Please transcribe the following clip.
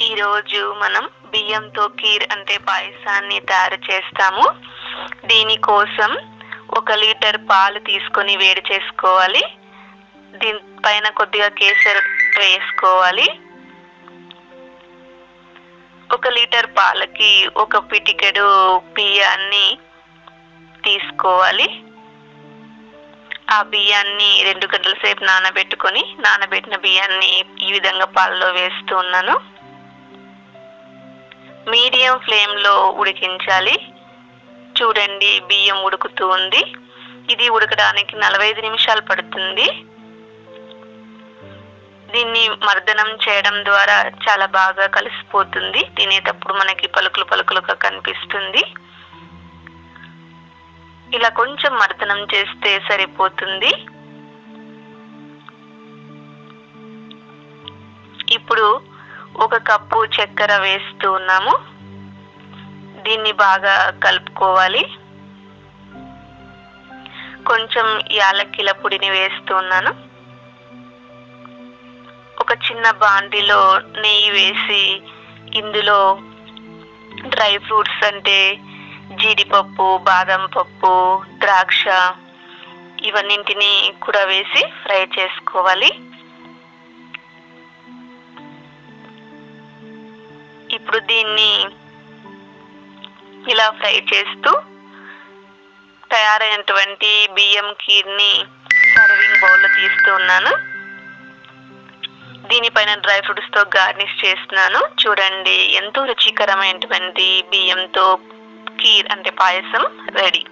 ఈరోజు మనం బియ్యంతో కీర్ అంటే పాయసాన్ని తయారు చేస్తాము. దీనికోసం ఒక లీటర్ పాలు తీసుకొని వేడి చేసుకోవాలి. దీనిపైన కొద్దిగా కేసర్ వేసుకోవాలి. ఒక లీటర్ పాలకి ఒక పిటికెడు బియ్యాన్ని తీసుకోవాలి. ఆ బియ్యాన్ని రెండు గంటల సేపు నానబెట్టుకొని నానబెట్టిన బియ్యాన్ని ఈ విధంగా పాలలో వేస్తూ ఉన్నాను. మీడియం ఫ్లేమ్లో ఉడికించాలి. చూడండి బియ్యం ఉడుకుతూ ఉంది. ఇది ఉడకడానికి నలభై ఐదు నిమిషాలు పడుతుంది. దీన్ని మర్దనం చేయడం ద్వారా చాలా బాగా కలిసిపోతుంది. తినేటప్పుడు మనకి పలుకులు పలుకులుగా కనిపిస్తుంది. ఇలా కొంచెం మర్దనం చేస్తే సరిపోతుంది. ఇప్పుడు ఒక కప్పు చక్కెర వేస్తూ ఉన్నాము. దీన్ని బాగా కలుపుకోవాలి. కొంచెం యాలక్కిల పొడిని వేస్తూ ఉన్నాను. ఒక చిన్న బాండిలో నెయ్యి వేసి ఇందులో డ్రై ఫ్రూట్స్ అంటే జీడిపప్పు బాదం పప్పు ద్రాక్ష ఇవన్నింటిని కూడా వేసి ఫ్రై చేసుకోవాలి. ఇప్పుడు దీన్ని ఇలా ఫ్రై చేస్తూ తయారైనటువంటి బియ్యం కీర్ని సర్వింగ్ బౌల్లో తీస్తూ ఉన్నాను. దీనిపైన డ్రై ఫ్రూట్స్తో గార్నిష్ చేస్తున్నాను. చూడండి ఎంతో రుచికరమైనటువంటి బియ్యంతో కీర్ అంటే పాయసం రెడీ.